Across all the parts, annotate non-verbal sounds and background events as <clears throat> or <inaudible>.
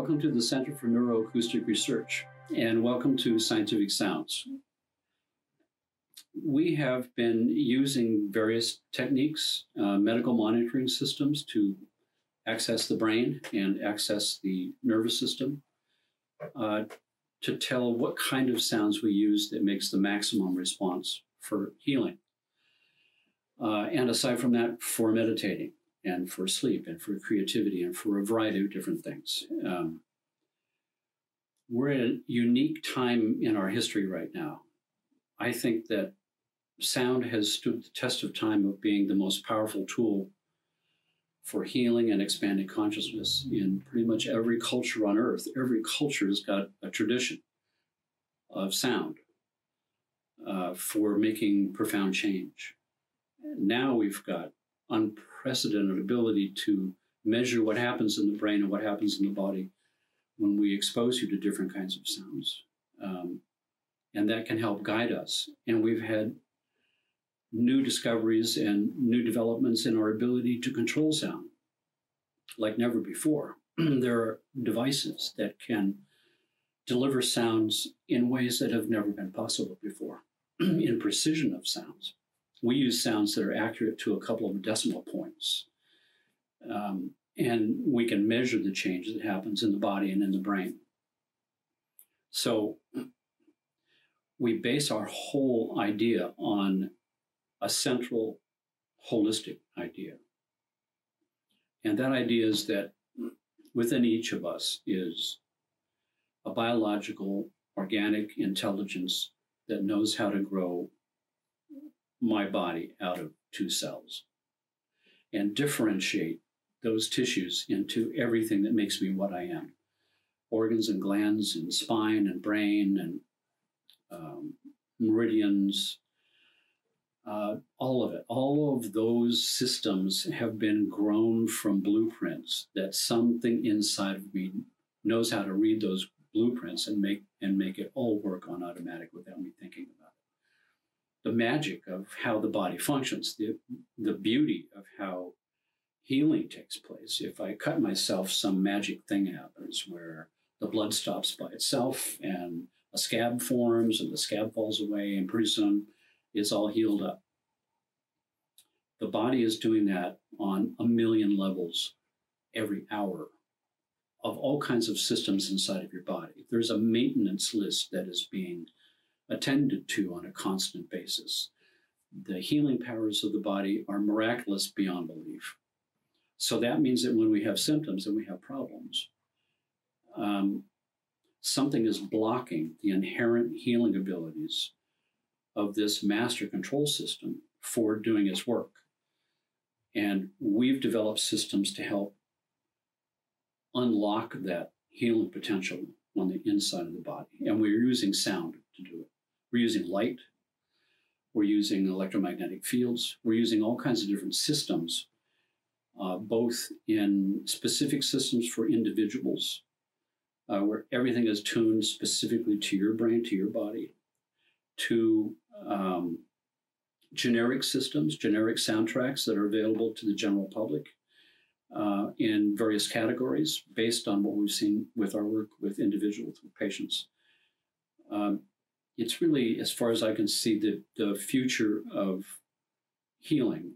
Welcome to the Center for Neuroacoustic Research, and welcome to Scientific Sounds. We have been using various techniques, uh, medical monitoring systems to access the brain and access the nervous system uh, to tell what kind of sounds we use that makes the maximum response for healing. Uh, and aside from that, for meditating and for sleep and for creativity and for a variety of different things. Um, we're at a unique time in our history right now. I think that sound has stood the test of time of being the most powerful tool for healing and expanding consciousness in pretty much every culture on earth. Every culture has got a tradition of sound uh, for making profound change. Now we've got unprecedented ability to measure what happens in the brain and what happens in the body when we expose you to different kinds of sounds. Um, and that can help guide us. And we've had new discoveries and new developments in our ability to control sound like never before. <clears throat> there are devices that can deliver sounds in ways that have never been possible before, <clears throat> in precision of sounds we use sounds that are accurate to a couple of decimal points. Um, and we can measure the change that happens in the body and in the brain. So we base our whole idea on a central holistic idea. And that idea is that within each of us is a biological, organic intelligence that knows how to grow my body out of two cells and differentiate those tissues into everything that makes me what I am organs and glands and spine and brain and um, meridians, uh, all of it. All of those systems have been grown from blueprints that something inside of me knows how to read those blueprints and make and make it all work on automatic without me thinking about it the magic of how the body functions, the, the beauty of how healing takes place. If I cut myself, some magic thing happens where the blood stops by itself and a scab forms and the scab falls away, and pretty soon it's all healed up. The body is doing that on a million levels every hour of all kinds of systems inside of your body. There's a maintenance list that is being attended to on a constant basis. The healing powers of the body are miraculous beyond belief. So that means that when we have symptoms and we have problems, um, something is blocking the inherent healing abilities of this master control system for doing its work. And we've developed systems to help unlock that healing potential on the inside of the body. And we're using sound to do it. We're using light. We're using electromagnetic fields. We're using all kinds of different systems, uh, both in specific systems for individuals, uh, where everything is tuned specifically to your brain, to your body, to um, generic systems, generic soundtracks that are available to the general public uh, in various categories based on what we've seen with our work with individuals, with patients. Um, it's really, as far as I can see, the, the future of healing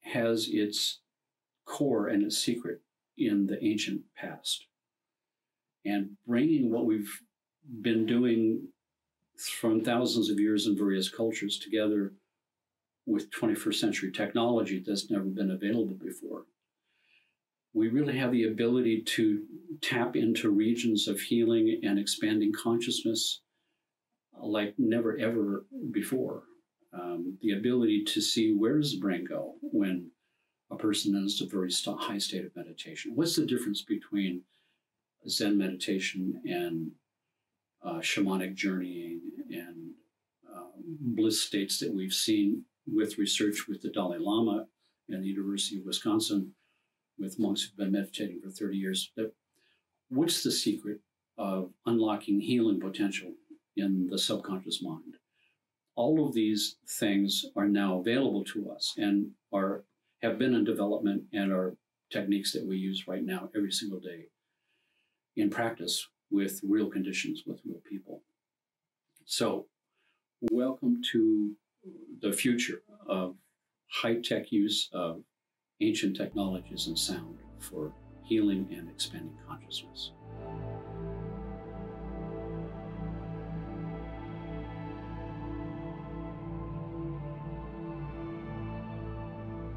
has its core and its secret in the ancient past. And bringing what we've been doing from thousands of years in various cultures together with 21st century technology that's never been available before. We really have the ability to tap into regions of healing and expanding consciousness like never ever before. Um, the ability to see where does the brain go when a person is a very st- high state of meditation. What's the difference between Zen meditation and uh, shamanic journeying and um, bliss states that we've seen with research with the Dalai Lama and the University of Wisconsin, with monks who've been meditating for 30 years. What's the secret of unlocking healing potential in the subconscious mind. All of these things are now available to us and are have been in development and are techniques that we use right now every single day in practice with real conditions with real people. So, welcome to the future of high tech use of ancient technologies and sound for healing and expanding consciousness.